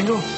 Kringle?